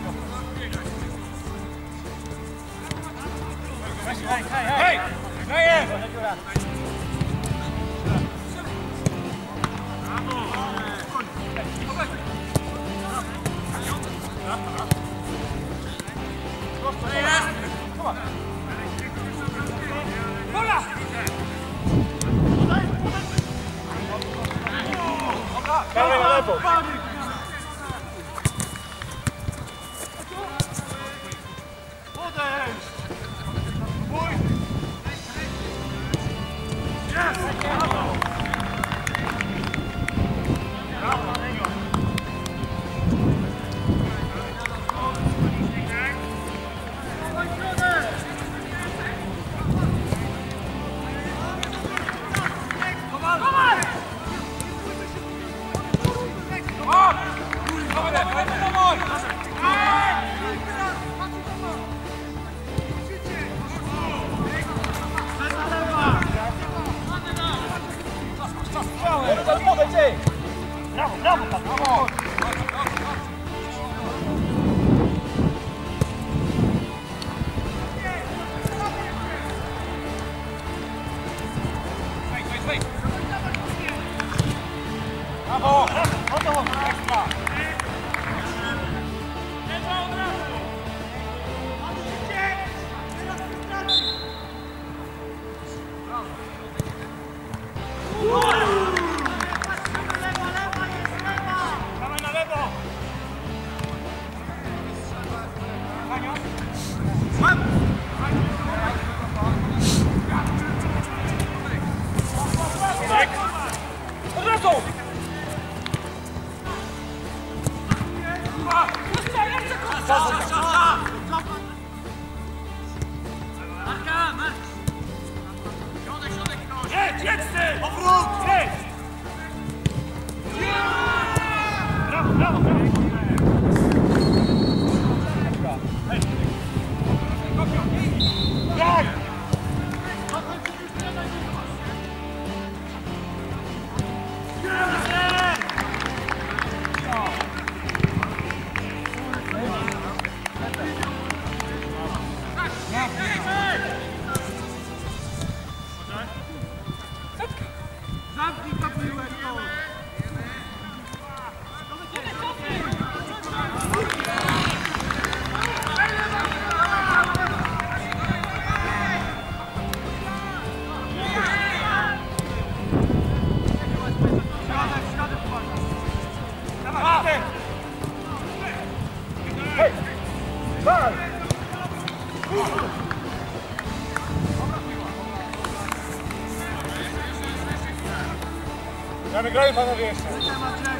Vamos! Obrót! Brawo, brawo! Naar de greep van de eerste.